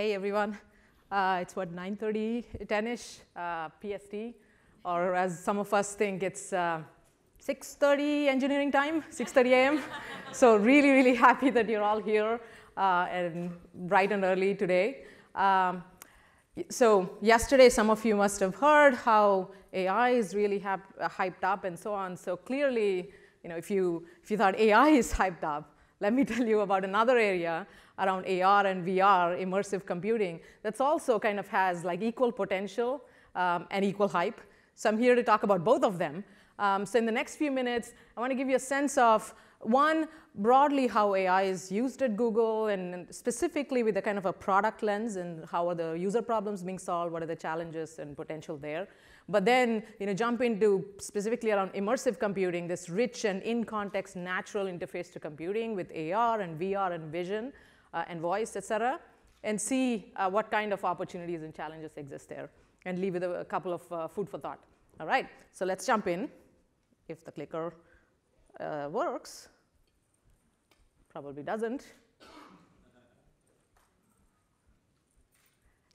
Hey, everyone. Uh, it's what, 9.30, 10-ish uh, PST, or as some of us think, it's uh, 6.30 engineering time, 6.30 a.m. so really, really happy that you're all here uh, and bright and early today. Um, so yesterday, some of you must have heard how AI is really hyped up and so on. So clearly, you know, if you, if you thought AI is hyped up, let me tell you about another area around AR and VR, immersive computing, that's also kind of has like equal potential um, and equal hype. So I'm here to talk about both of them. Um, so in the next few minutes, I want to give you a sense of one, broadly how AI is used at Google and specifically with a kind of a product lens and how are the user problems being solved, what are the challenges and potential there. But then you know, jump into specifically around immersive computing, this rich and in-context natural interface to computing with AR and VR and vision uh, and voice, et cetera, and see uh, what kind of opportunities and challenges exist there, and leave with a, a couple of uh, food for thought. All right, so let's jump in, if the clicker uh, works. Probably doesn't.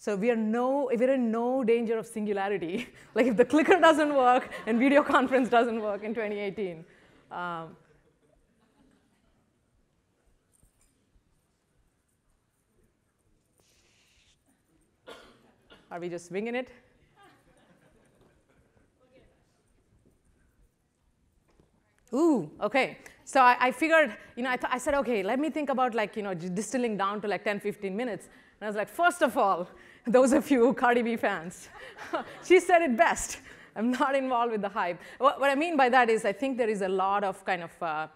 So we are no, we're in no danger of singularity. like if the clicker doesn't work and video conference doesn't work in 2018. Um, Are we just winging it? Ooh, okay. So I, I figured, you know, I, I, said, okay, let me think about like, you know, distilling down to like 10, 15 minutes. And I was like, first of all, those of you Cardi B fans, she said it best. I'm not involved with the hype. What, what, I mean by that is I think there is a lot of kind of uh,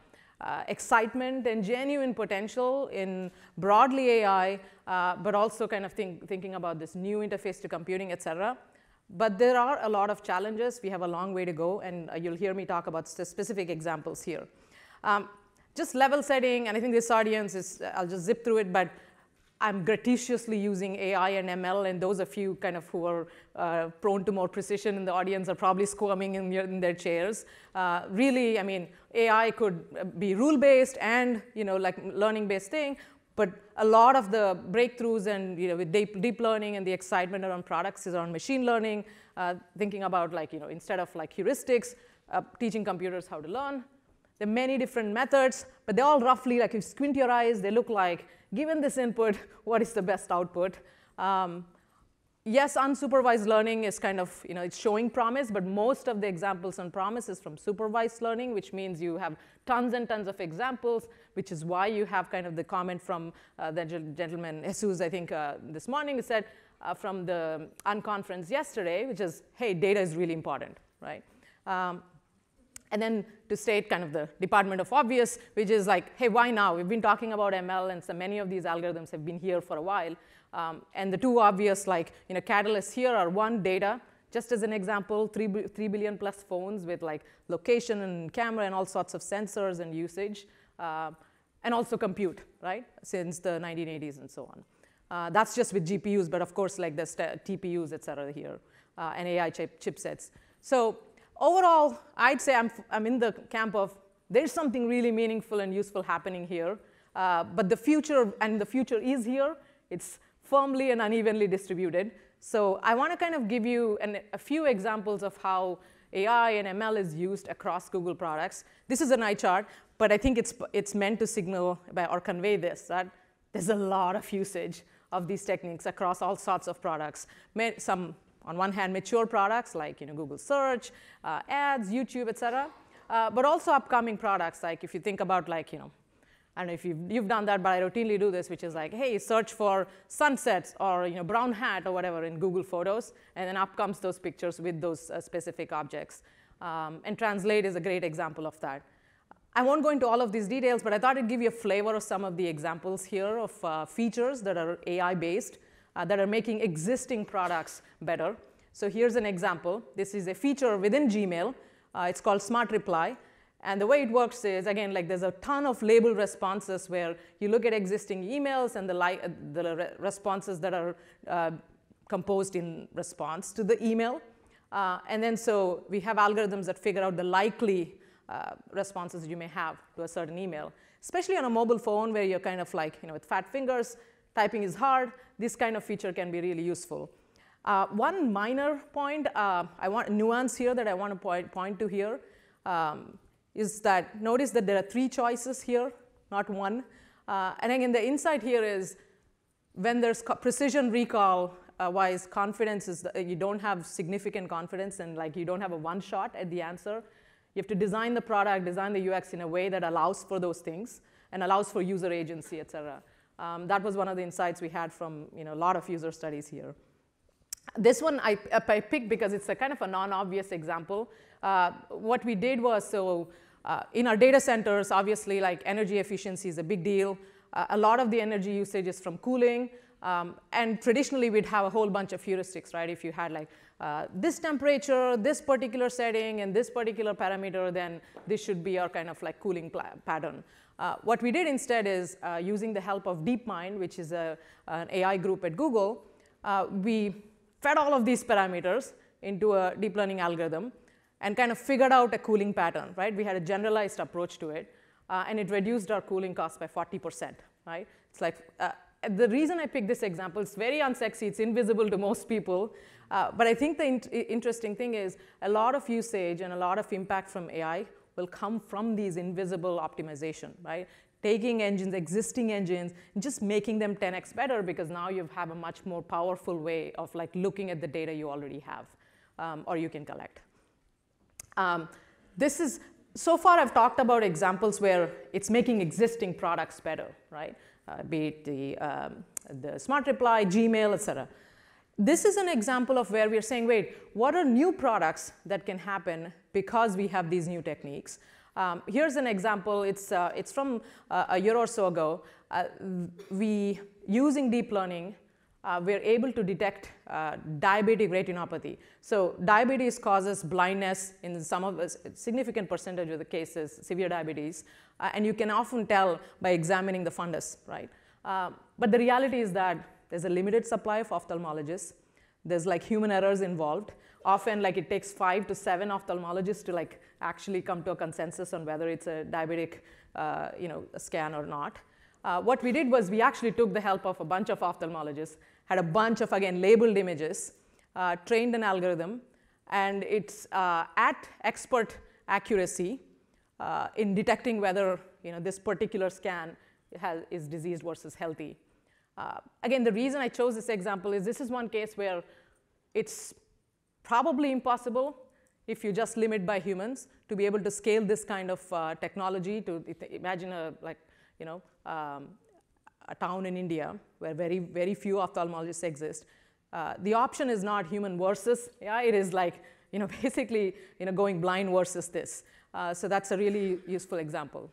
uh, excitement and genuine potential in broadly AI, uh, but also kind of think, thinking about this new interface to computing, et cetera. But there are a lot of challenges. We have a long way to go, and uh, you'll hear me talk about specific examples here. Um, just level setting, and I think this audience is, I'll just zip through it, but I'm gratuitously using AI and ML, and those of you kind of who are uh, prone to more precision in the audience are probably squirming in, your, in their chairs. Uh, really, I mean, AI could be rule-based and you know like learning-based thing, but a lot of the breakthroughs and you know with deep, deep learning and the excitement around products is around machine learning, uh, thinking about like you know instead of like heuristics, uh, teaching computers how to learn. There are many different methods, but they're all roughly like if you squint your eyes, they look like given this input, what is the best output? Um, yes, unsupervised learning is kind of, you know, it's showing promise, but most of the examples on promise is from supervised learning, which means you have tons and tons of examples, which is why you have kind of the comment from uh, the gentleman, Jesus, I think, uh, this morning, said uh, from the unconference yesterday, which is, hey, data is really important, right? Um, and then to state kind of the department of obvious, which is like, hey, why now? We've been talking about ML, and so many of these algorithms have been here for a while. Um, and the two obvious, like, you know, catalysts here are one, data. Just as an example, three, 3 billion plus phones with like location and camera and all sorts of sensors and usage. Uh, and also compute, right, since the 1980s and so on. Uh, that's just with GPUs, but of course, like the TPUs, et cetera, here, uh, and AI chip chipsets. So overall, I'd say I'm, I'm in the camp of there's something really meaningful and useful happening here. Uh, but the future, and the future is here, it's firmly and unevenly distributed. So I want to kind of give you an, a few examples of how AI and ML is used across Google products. This is an eye chart, but I think it's, it's meant to signal or convey this, that there's a lot of usage of these techniques across all sorts of products. Some on one hand, mature products like you know, Google Search, uh, ads, YouTube, et cetera, uh, but also upcoming products like if you think about like, you know, I don't know if you've, you've done that, but I routinely do this, which is like, hey, search for sunsets or you know, brown hat or whatever in Google Photos, and then up comes those pictures with those uh, specific objects. Um, and Translate is a great example of that. I won't go into all of these details, but I thought I'd give you a flavor of some of the examples here of uh, features that are AI-based uh, that are making existing products better. So here's an example. This is a feature within Gmail. Uh, it's called Smart Reply. And the way it works is, again, like there's a ton of label responses where you look at existing emails and the, uh, the re responses that are uh, composed in response to the email. Uh, and then so we have algorithms that figure out the likely uh, responses you may have to a certain email, especially on a mobile phone where you're kind of like, you know, with fat fingers, typing is hard, this kind of feature can be really useful. Uh, one minor point, uh, I want nuance here that I want to point, point to here um, is that notice that there are three choices here, not one. Uh, and again, the insight here is when there's precision recall uh, wise, confidence is the, you don't have significant confidence and like you don't have a one shot at the answer. You have to design the product, design the UX in a way that allows for those things and allows for user agency, et cetera. Um, that was one of the insights we had from you know, a lot of user studies here. This one I, I picked because it's a kind of a non-obvious example. Uh, what we did was, so uh, in our data centers, obviously like energy efficiency is a big deal. Uh, a lot of the energy usage is from cooling. Um, and traditionally, we'd have a whole bunch of heuristics, right? If you had like uh, this temperature, this particular setting, and this particular parameter, then this should be our kind of like cooling pattern. Uh, what we did instead is uh, using the help of DeepMind, which is a, an AI group at Google, uh, we fed all of these parameters into a deep learning algorithm and kind of figured out a cooling pattern, right? We had a generalized approach to it, uh, and it reduced our cooling cost by 40%, right? It's like, uh, the reason I picked this example, it's very unsexy, it's invisible to most people, but I think the in interesting thing is a lot of usage and a lot of impact from AI will come from these invisible optimization, right? Taking engines, existing engines, just making them 10x better because now you have a much more powerful way of like looking at the data you already have um, or you can collect. Um, this is, so far I've talked about examples where it's making existing products better, right? Uh, be it the, um, the smart reply, Gmail, et cetera. This is an example of where we're saying, wait, what are new products that can happen because we have these new techniques? Um, here's an example. It's, uh, it's from uh, a year or so ago. Uh, we, using deep learning, uh, we're able to detect uh, diabetic retinopathy. So diabetes causes blindness in some of a significant percentage of the cases, severe diabetes, uh, and you can often tell by examining the fundus, right? but the reality is that there's a limited supply of ophthalmologists. There's like human errors involved. Often like it takes five to seven ophthalmologists to like actually come to a consensus on whether it's a diabetic uh, you know, scan or not. Uh, what we did was we actually took the help of a bunch of ophthalmologists, had a bunch of, again, labeled images, uh, trained an algorithm, and it's uh, at expert accuracy uh, in detecting whether you know, this particular scan has, is diseased versus healthy. Uh, again, the reason I chose this example is this is one case where it's probably impossible if you just limit by humans to be able to scale this kind of uh, technology to imagine a like you know um, a town in India where very very few ophthalmologists exist. Uh, the option is not human versus yeah it is like you know basically you know going blind versus this. Uh, so that's a really useful example.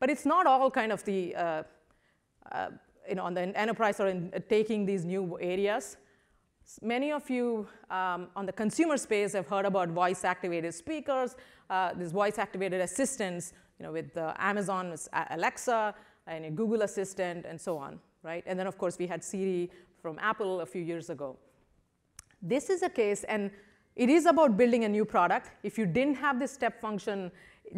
But it's not all kind of the uh, uh, you know, on the enterprise or in uh, taking these new areas. Many of you um, on the consumer space have heard about voice-activated speakers, uh, these voice-activated assistants, you know, with uh, Amazon Alexa and Google Assistant and so on, right? And then of course we had Siri from Apple a few years ago. This is a case, and it is about building a new product. If you didn't have this step function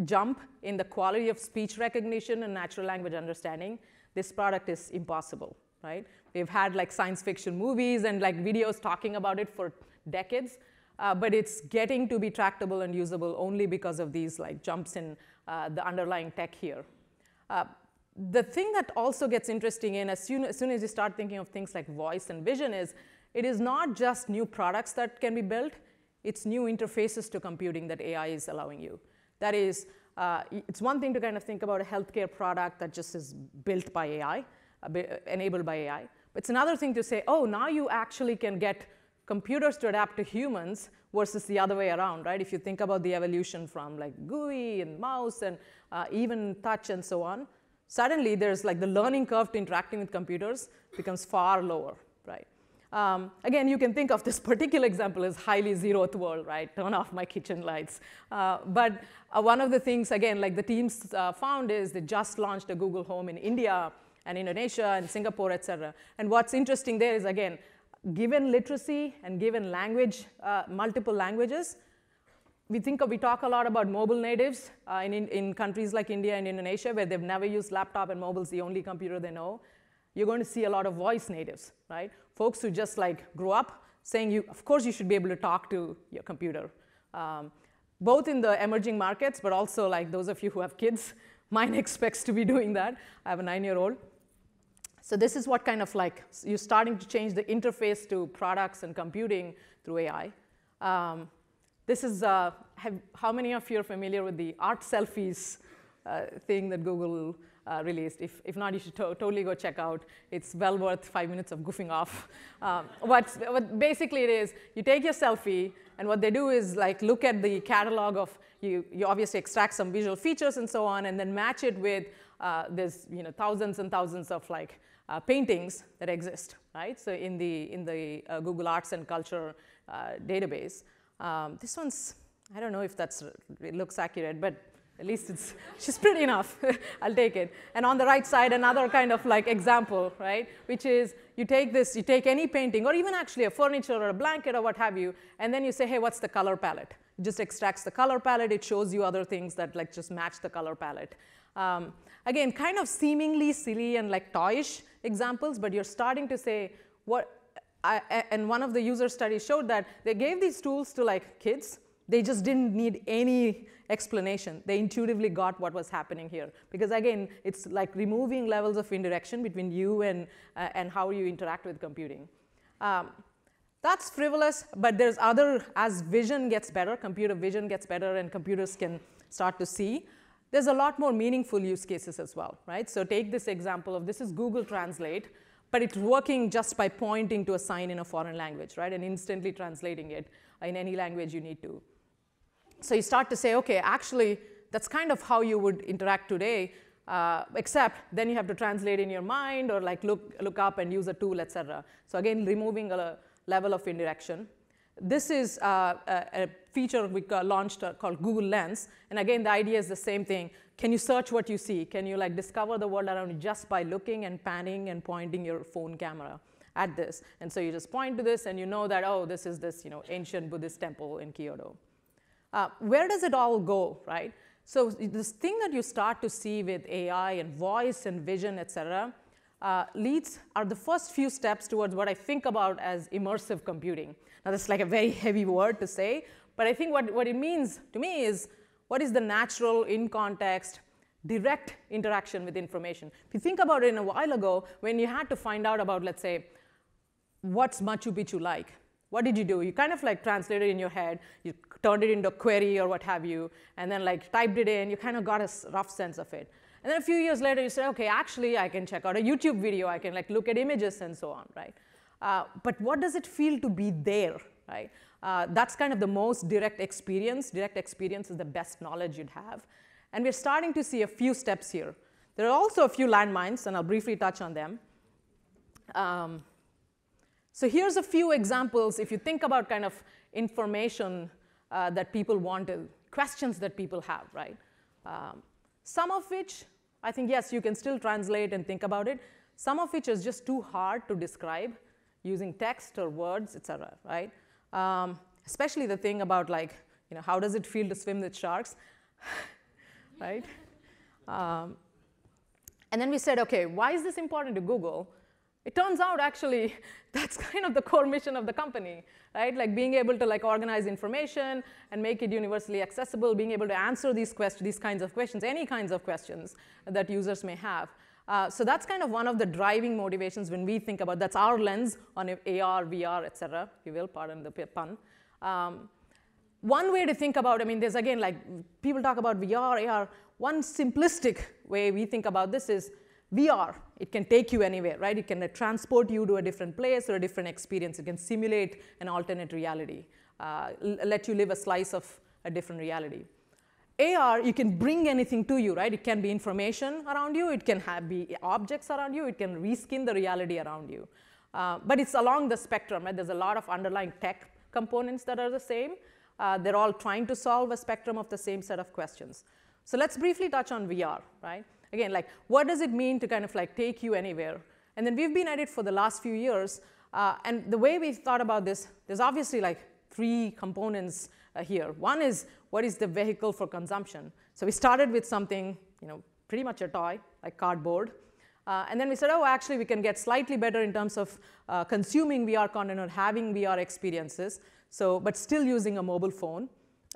jump in the quality of speech recognition and natural language understanding, this product is impossible, right? We've had like science fiction movies and like videos talking about it for decades, uh, but it's getting to be tractable and usable only because of these like jumps in uh, the underlying tech here. Uh, the thing that also gets interesting in as soon, as soon as you start thinking of things like voice and vision is it is not just new products that can be built, it's new interfaces to computing that AI is allowing you. That is, uh, it's one thing to kind of think about a healthcare product that just is built by AI, uh, enabled by AI. But it's another thing to say, oh, now you actually can get computers to adapt to humans versus the other way around, right? If you think about the evolution from like GUI and mouse and uh, even touch and so on, suddenly there's like the learning curve to interacting with computers becomes far lower, right? Um, again, you can think of this particular example as highly zeroth world, right? Turn off my kitchen lights. Uh, but uh, one of the things, again, like the teams uh, found is they just launched a Google Home in India and Indonesia and Singapore, et cetera. And what's interesting there is, again, given literacy and given language, uh, multiple languages, we think of, we talk a lot about mobile natives uh, in, in, in countries like India and Indonesia where they've never used laptop and mobile is the only computer they know you're going to see a lot of voice natives, right? Folks who just like grow up saying you, of course you should be able to talk to your computer. Um, both in the emerging markets, but also like those of you who have kids, mine expects to be doing that. I have a nine-year-old. So this is what kind of like, you're starting to change the interface to products and computing through AI. Um, this is, uh, have, how many of you are familiar with the art selfies uh, thing that Google uh, released? If, if not, you should to totally go check out. It's well worth five minutes of goofing off. Um, what, what basically it is, you take your selfie, and what they do is like look at the catalog of, you, you obviously extract some visual features and so on, and then match it with, uh, there's you know, thousands and thousands of like uh, paintings that exist, right? So in the, in the uh, Google Arts and Culture uh, database. Um, this one's, I don't know if that's, it looks accurate, but at least it's she's pretty enough. I'll take it. And on the right side, another kind of like example, right? Which is you take this, you take any painting, or even actually a furniture or a blanket or what have you, and then you say, hey, what's the color palette? It just extracts the color palette. It shows you other things that like just match the color palette. Um, again, kind of seemingly silly and like toyish examples, but you're starting to say what. I, and one of the user studies showed that they gave these tools to like kids. They just didn't need any explanation. They intuitively got what was happening here. Because again, it's like removing levels of indirection between you and, uh, and how you interact with computing. Um, that's frivolous, but there's other, as vision gets better, computer vision gets better and computers can start to see, there's a lot more meaningful use cases as well, right? So take this example of, this is Google Translate, but it's working just by pointing to a sign in a foreign language, right? And instantly translating it in any language you need to. So you start to say, okay, actually, that's kind of how you would interact today, uh, except then you have to translate in your mind or like look, look up and use a tool, et cetera. So again, removing a level of indirection. This is uh, a, a, feature we launched uh, called Google Lens. And again, the idea is the same thing. Can you search what you see? Can you like discover the world around you just by looking and panning and pointing your phone camera at this? And so you just point to this and you know that, oh, this is this you know, ancient Buddhist temple in Kyoto. Uh, where does it all go, right? So this thing that you start to see with AI and voice and vision, et cetera, uh, leads are the first few steps towards what I think about as immersive computing. Now, that's like a very heavy word to say, but I think what, what it means to me is what is the natural, in context, direct interaction with information. If you think about it in a while ago, when you had to find out about, let's say, what's Machu Picchu like, what did you do? You kind of like translated in your head, you turned it into a query or what have you, and then like typed it in, you kind of got a rough sense of it. And then a few years later, you said, okay, actually, I can check out a YouTube video, I can like look at images and so on, right? Uh, but what does it feel to be there, right? Uh, that's kind of the most direct experience. Direct experience is the best knowledge you'd have. And we're starting to see a few steps here. There are also a few landmines, and I'll briefly touch on them. Um, so here's a few examples. If you think about kind of information uh, that people want, to, questions that people have, right? Um, some of which, I think, yes, you can still translate and think about it. Some of which is just too hard to describe using text or words, etc. right? Um, especially the thing about like, you know, how does it feel to swim with sharks, right? Um, and then we said, okay, why is this important to Google? It turns out actually that's kind of the core mission of the company, right? Like being able to like organize information and make it universally accessible, being able to answer these questions, these kinds of questions, any kinds of questions that users may have. Uh, so that's kind of one of the driving motivations when we think about, that's our lens on AR, VR, et cetera, if you will, pardon the pun. Um, one way to think about, I mean, there's again, like people talk about VR, AR. One simplistic way we think about this is VR, it can take you anywhere, right? It can uh, transport you to a different place or a different experience. It can simulate an alternate reality, uh, let you live a slice of a different reality. AR, you can bring anything to you, right? It can be information around you, it can have, be objects around you, it can reskin the reality around you. Uh, but it's along the spectrum, right? There's a lot of underlying tech components that are the same. Uh, they're all trying to solve a spectrum of the same set of questions. So let's briefly touch on VR, right? Again, like what does it mean to kind of like take you anywhere? And then we've been at it for the last few years. Uh, and the way we thought about this, there's obviously like three components uh, here. One is what is the vehicle for consumption? So we started with something, you know, pretty much a toy, like cardboard. Uh, and then we said, oh, actually, we can get slightly better in terms of uh, consuming VR content or having VR experiences, so, but still using a mobile phone.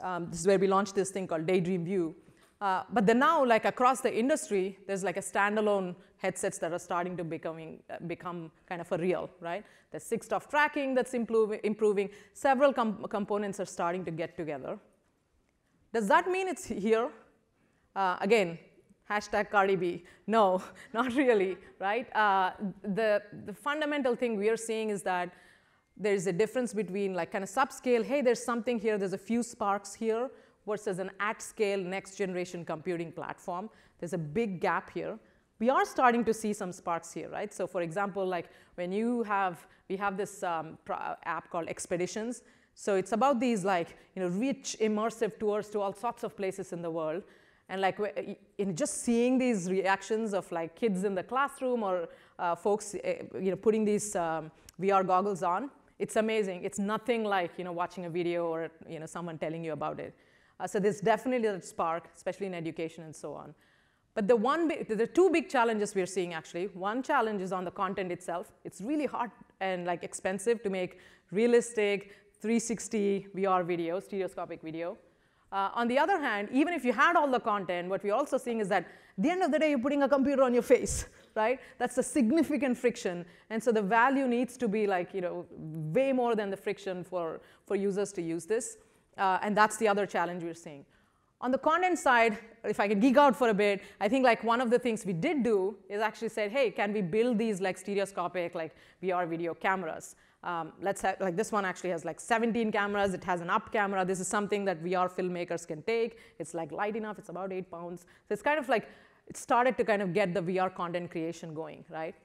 Um, this is where we launched this thing called Daydream View. Uh, but then now, like across the industry, there's like a standalone headsets that are starting to becoming, uh, become kind of a real, right? There's 6DoF tracking that's improving, improving. Several com components are starting to get together. Does that mean it's here? Uh, again, hashtag Cardi B. No, not really, right? Uh, the, the fundamental thing we are seeing is that there's a difference between like kind of subscale, hey, there's something here, there's a few sparks here, versus an at-scale next generation computing platform. There's a big gap here. We are starting to see some sparks here, right? So for example, like when you have, we have this um, app called Expeditions. So it's about these like, you know, rich immersive tours to all sorts of places in the world. And like in just seeing these reactions of like kids in the classroom or uh, folks uh, you know, putting these um, VR goggles on, it's amazing. It's nothing like you know, watching a video or you know, someone telling you about it. Uh, so there's definitely a spark, especially in education and so on. But the one big, are two big challenges we're seeing actually. One challenge is on the content itself. It's really hard and like expensive to make realistic 360 VR video, stereoscopic video. Uh, on the other hand, even if you had all the content, what we're also seeing is that at the end of the day, you're putting a computer on your face, right? That's a significant friction. And so the value needs to be like, you know, way more than the friction for, for users to use this. Uh, and that's the other challenge we're seeing. On the content side, if I can geek out for a bit, I think like one of the things we did do is actually said, hey, can we build these like stereoscopic like VR video cameras? Um, let's have, like this one actually has like 17 cameras. It has an up camera. This is something that VR filmmakers can take. It's like light enough. It's about eight pounds. So it's kind of like, it started to kind of get the VR content creation going, right?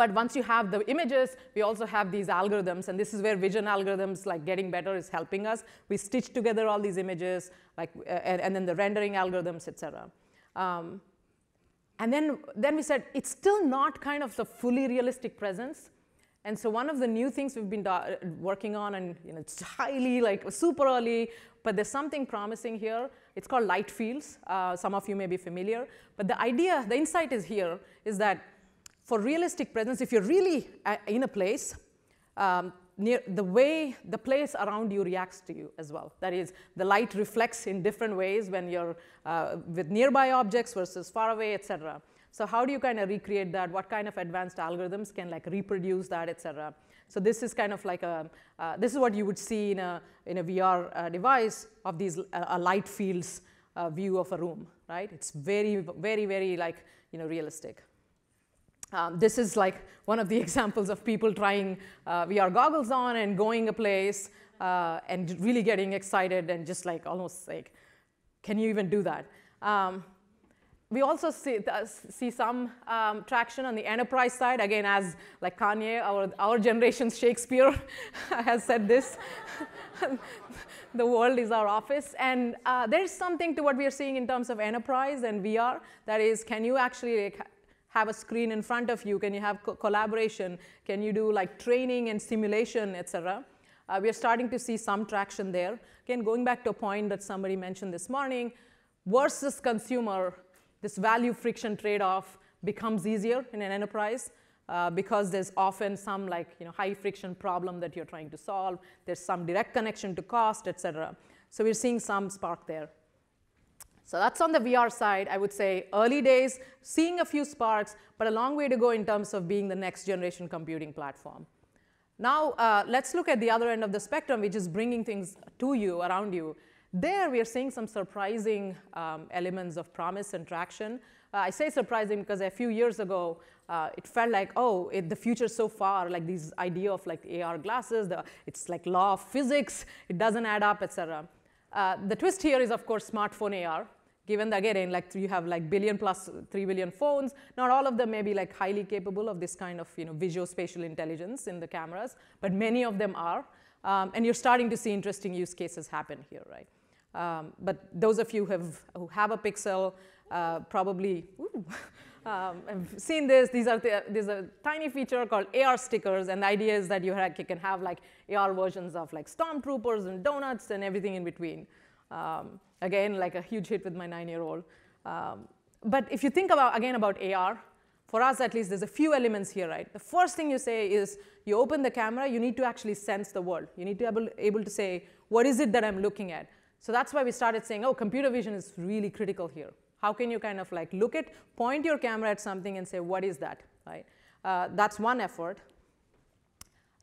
But once you have the images, we also have these algorithms, and this is where vision algorithms like getting better is helping us. We stitch together all these images, like, uh, and, and, then the rendering algorithms, et cetera. Um, and then, then we said, it's still not kind of the fully realistic presence. And so one of the new things we've been working on, and you know, it's highly like super early, but there's something promising here. It's called light fields. Uh, some of you may be familiar. But the idea, the insight is here, is that for realistic presence, if you're really uh, in a place, um, near the way the place around you reacts to you as well. That is, the light reflects in different ways when you're uh, with nearby objects versus far away, et cetera. So how do you kind of recreate that? What kind of advanced algorithms can like reproduce that, et cetera? So this is kind of like a, uh, this is what you would see in a, in a VR uh, device of these uh, light fields uh, view of a room, right? It's very, very, very like, you know, realistic. Um, this is like one of the examples of people trying uh, VR goggles on and going a place uh, and really getting excited and just like almost like, can you even do that? Um, we also see, uh, see some um, traction on the enterprise side. Again, as like Kanye, our, our generation's Shakespeare has said this, the world is our office. And uh, there's something to what we are seeing in terms of enterprise and VR. That is, can you actually have a screen in front of you? Can you have co collaboration? Can you do like training and simulation, et cetera? Uh, we are starting to see some traction there. Again, going back to a point that somebody mentioned this morning, versus consumer, this value friction trade-off becomes easier in an enterprise uh, because there's often some like you know high friction problem that you're trying to solve. There's some direct connection to cost, et cetera. So we're seeing some spark there. So that's on the VR side. I would say early days, seeing a few sparks, but a long way to go in terms of being the next generation computing platform. Now, uh, let's look at the other end of the spectrum, which is bringing things to you, around you. There, we are seeing some surprising um, elements of promise and traction. Uh, I say surprising because a few years ago, uh, it felt like, oh, it, the future's so far, like this idea of like AR glasses, the, it's like law of physics, it doesn't add up, etc. Uh, the twist here is, of course, smartphone AR. Given that, again, like you have like billion plus 3 billion phones, not all of them may be like highly capable of this kind of you know, visual spatial intelligence in the cameras, but many of them are. Um, and you're starting to see interesting use cases happen here, right? Um, but those of you have, who have a Pixel uh, probably um, have seen this. These are the, there's a tiny feature called AR stickers, and the idea is that you, have, you can have like AR versions of like stormtroopers and donuts and everything in between. Um, again, like a huge hit with my nine-year-old. Um, but if you think about again about AR, for us at least, there's a few elements here, right? The first thing you say is you open the camera, you need to actually sense the world. You need to be able, able to say, what is it that I'm looking at? So that's why we started saying, oh, computer vision is really critical here. How can you kind of like look at, point your camera at something and say, what is that, right? Uh, that's one effort.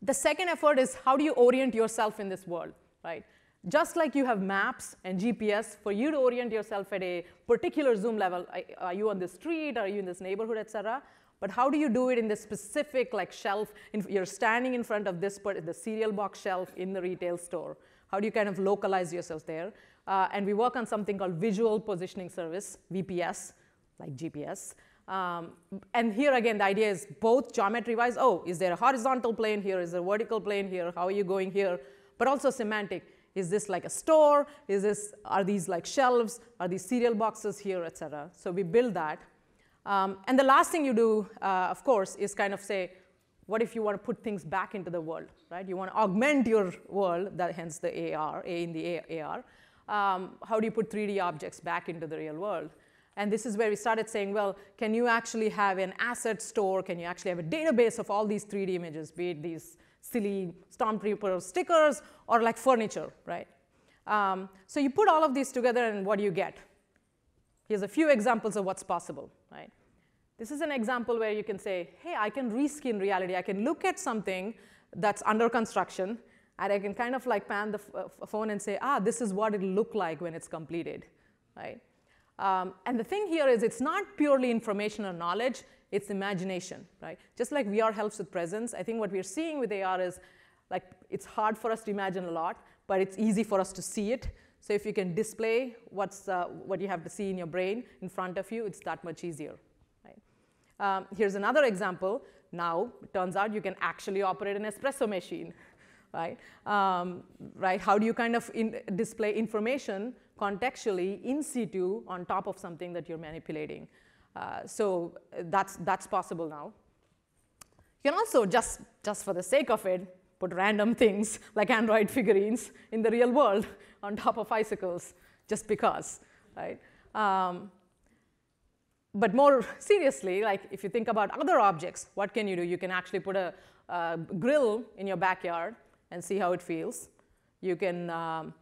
The second effort is how do you orient yourself in this world, right? Just like you have maps and GPS, for you to orient yourself at a particular zoom level, are you on the street, are you in this neighborhood, et cetera? But how do you do it in this specific like shelf? You're standing in front of this, part, the cereal box shelf in the retail store. How do you kind of localize yourself there? Uh, and we work on something called Visual Positioning Service, VPS, like GPS. Um, and here again, the idea is both geometry-wise, oh, is there a horizontal plane here? Is there a vertical plane here? How are you going here? But also semantic. Is this like a store? Is this, are these like shelves? Are these cereal boxes here, et cetera? So we build that. Um, and the last thing you do, uh, of course, is kind of say, what if you want to put things back into the world, right? You want to augment your world, that, hence the AR, A in the AR. Um, how do you put 3D objects back into the real world? And this is where we started saying, well, can you actually have an asset store? Can you actually have a database of all these 3D images, be it these silly Stormtrooper stickers or like furniture, right? Um, so you put all of these together and what do you get? Here's a few examples of what's possible, right? This is an example where you can say, hey, I can reskin reality. I can look at something that's under construction and I can kind of like pan the uh, phone and say, ah, this is what it'll look like when it's completed, right? Um, and the thing here is it's not purely information or knowledge, it's imagination, right? Just like VR helps with presence, I think what we're seeing with AR is like it's hard for us to imagine a lot, but it's easy for us to see it. So if you can display what's, uh, what you have to see in your brain in front of you, it's that much easier. Right? Um, here's another example. Now, it turns out you can actually operate an espresso machine. Right? Um, right? How do you kind of in display information contextually in situ on top of something that you're manipulating? Uh, so that's, that's possible now. You can also, just, just for the sake of it, put random things like Android figurines in the real world on top of icicles, just because, right? Um, but more seriously, like if you think about other objects, what can you do? You can actually put a, a grill in your backyard and see how it feels. You can um,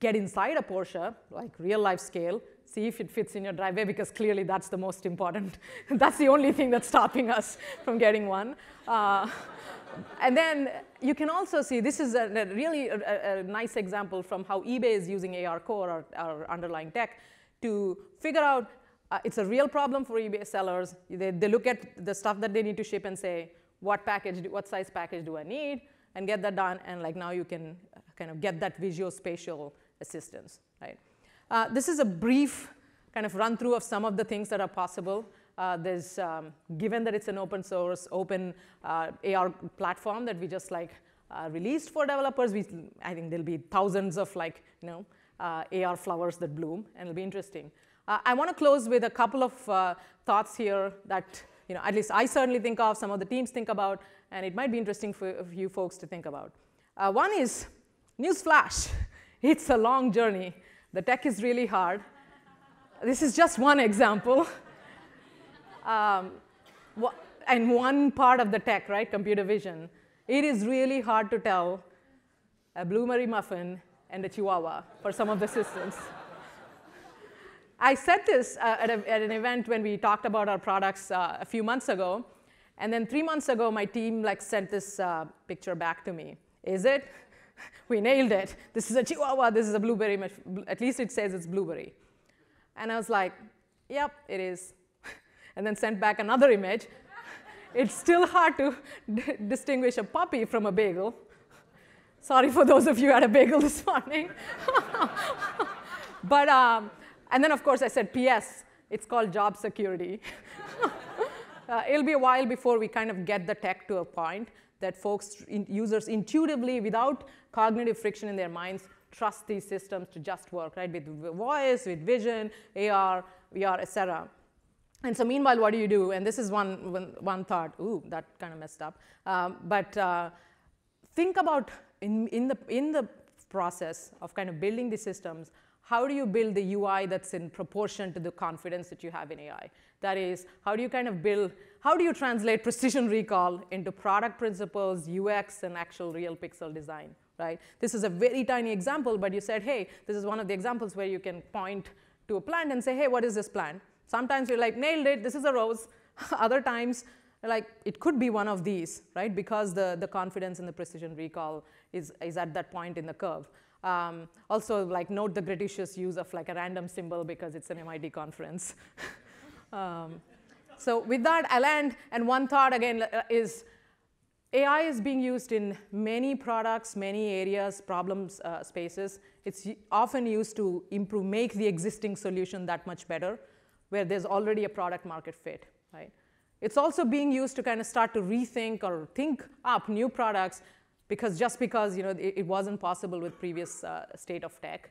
get inside a Porsche, like real life scale, see if it fits in your driveway because clearly that's the most important. that's the only thing that's stopping us from getting one. Uh, and then you can also see, this is a, a really a, a, nice example from how eBay is using ARCore, or, our underlying tech, to figure out, uh, it's a real problem for eBay sellers. They, they look at the stuff that they need to ship and say, what package, what size package do I need? And get that done, and like now you can kind of get that visual spatial assistance, right? Uh, this is a brief kind of run through of some of the things that are possible. Uh, there's, um, given that it's an open source, open uh, AR platform that we just like uh, released for developers, we, I think there'll be thousands of like, you know, uh, AR flowers that bloom, and it'll be interesting. Uh, I want to close with a couple of thoughts here that, you know, at least I certainly think of, some of the teams think about, and it might be interesting for you folks to think about. one is newsflash. It's a long journey. The tech is really hard. This is just one example. Um, and one part of the tech, right, computer vision, it is really hard to tell a blueberry muffin and a chihuahua for some of the systems. I said this uh, at, a, at, an event when we talked about our products uh, a few months ago, and then three months ago, my team like sent this uh, picture back to me. Is it? we nailed it. This is a chihuahua, this is a blueberry, at least it says it's blueberry. And I was like, yep, it is. and then sent back another image. it's still hard to distinguish a puppy from a bagel. Sorry for those of you who had a bagel this morning. but, um, and then of course I said, P.S., it's called job security. uh, it'll be a while before we kind of get the tech to a point that folks, in, users intuitively, without cognitive friction in their minds, trust these systems to just work, right? With voice, with vision, AR, VR, et cetera. And so meanwhile, what do you do? And this is one, one, one thought, ooh, that kind of messed up. Um, but uh, think about in, in, the, in the process of kind of building these systems, how do you build the UI that's in proportion to the confidence that you have in AI? That is, how do you kind of build, how do you translate precision recall into product principles, UX, and actual real pixel design, right? This is a very tiny example, but you said, hey, this is one of the examples where you can point to a plant and say, hey, what is this plant? Sometimes you're like, nailed it, this is a rose. Other times, like, it could be one of these, right? Because the, the confidence in the precision recall is, is at that point in the curve. Um, also, like, note the gratuitous use of like a random symbol because it's an MIT conference. Um, so with that, I'll end. And one thought, again, uh, is AI is being used in many products, many areas, problems, uh, spaces. It's often used to improve, make the existing solution that much better, where there's already a product market fit, right? It's also being used to kind of start to rethink or think up new products because just because you know, it, wasn't possible with previous uh, state of tech.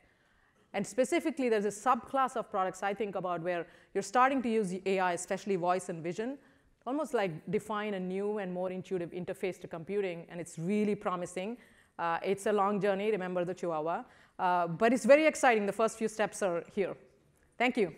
And specifically, there's a subclass of products I think about where you're starting to use AI, especially voice and vision, almost like define a new and more intuitive interface to computing, and it's really promising. Uh, it's a long journey, remember the Chihuahua, uh, but it's very exciting. The first few steps are here. Thank you.